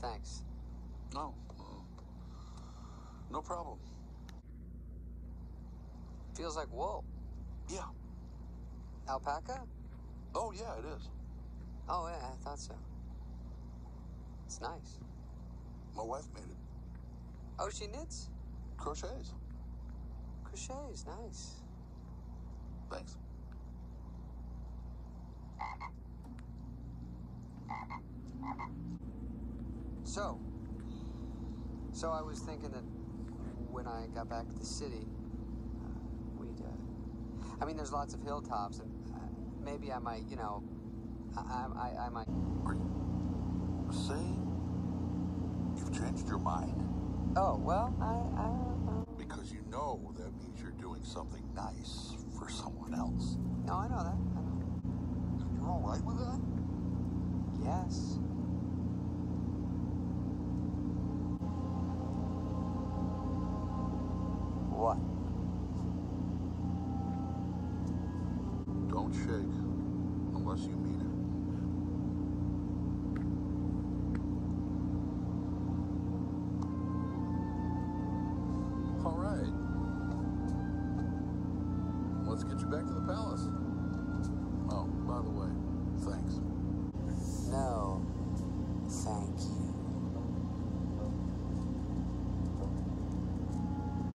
Thanks. No. uh, No problem. Feels like wool. Yeah. Alpaca? Oh, yeah, it is. Oh, yeah, I thought so. It's nice. My wife made it. Oh, she knits? Crochets. Crochets, nice. Thanks. So, so I was thinking that when I got back to the city, uh, we'd. Uh, I mean, there's lots of hilltops, and uh, maybe I might, you know, I, I, I might. Are you saying you've changed your mind? Oh well, I, I, uh, Because you know that means you're doing something nice for someone else. no, I know that. I know. You're all right with that? Yes. What? Don't shake unless you mean it. All right. Let's get you back to the palace.